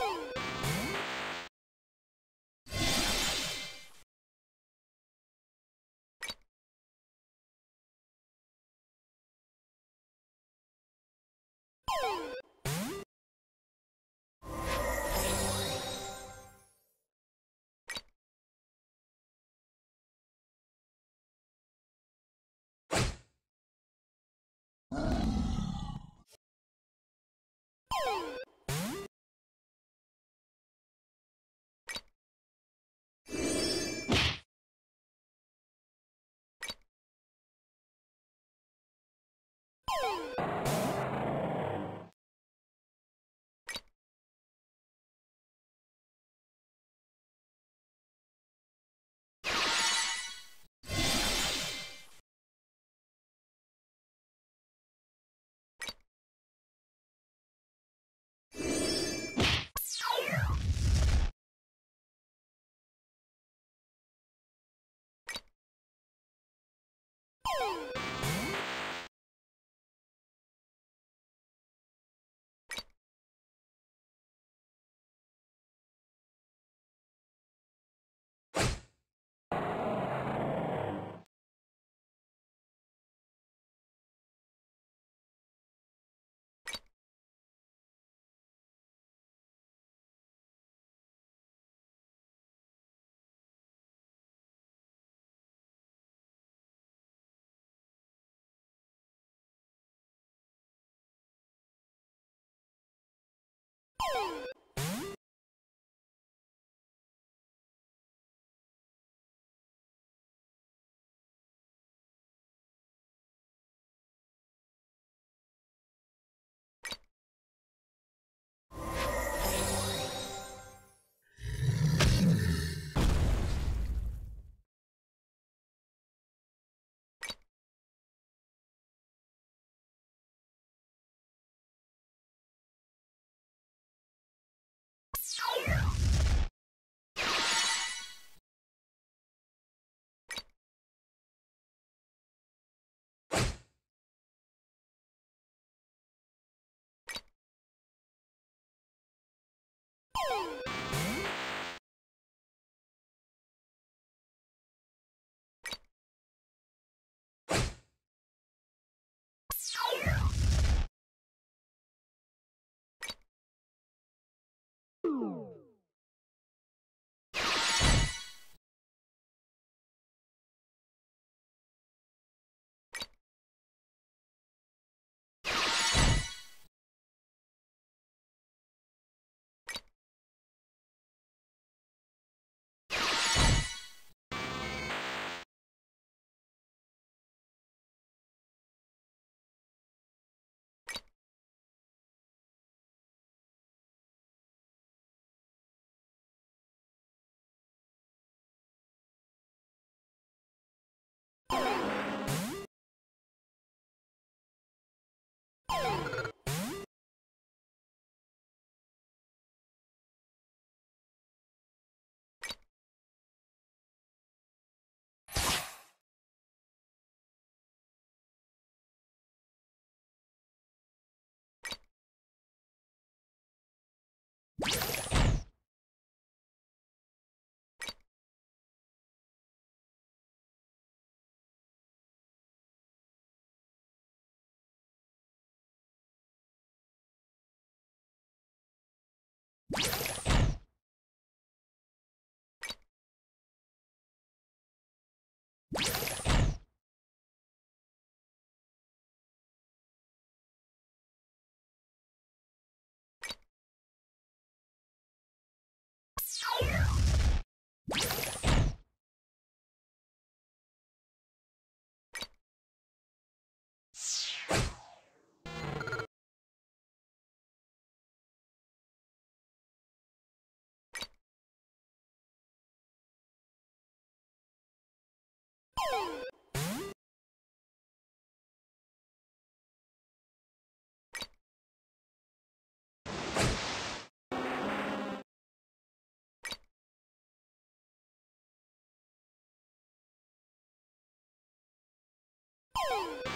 Oh! You